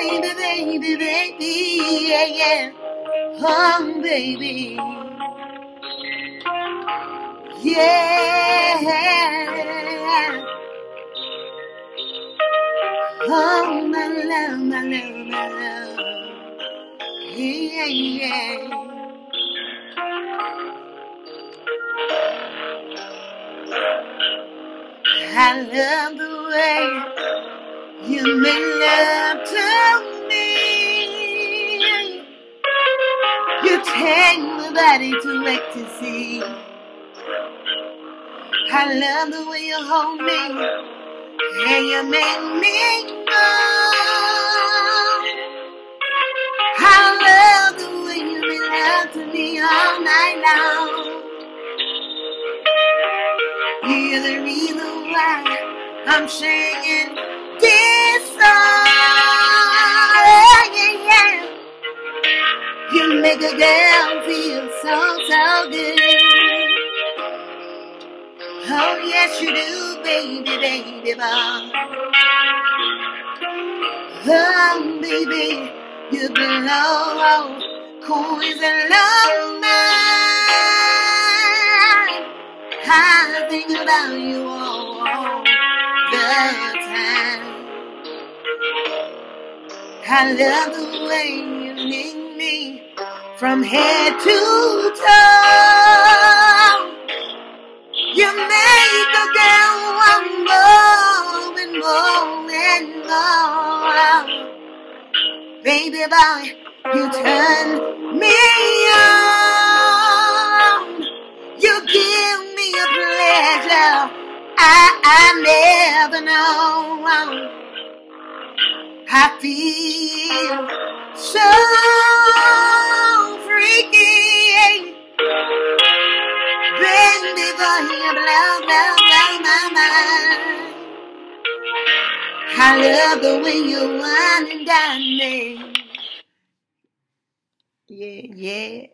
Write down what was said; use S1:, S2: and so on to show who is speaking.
S1: baby, baby, baby, yeah, yeah. Oh, baby. Yeah. Oh, my love, my love, my love. Yeah, yeah. I love the way you make love to take my body to ecstasy. I love the way you hold me and you make me know. I love the way you make love to me all night long. You're the reason why I'm singing this song. Yes, you do, baby, baby, boy. Oh, baby, you belong. Coins and long. I think about you all the time. I love the way you make me from head to toe. Baby boy, you turn me on. You give me a pleasure I, I never know. I feel so freaky. Baby boy, you blow, blow, blow my mind. I love the way you wine and dine me. Yeah, yeah.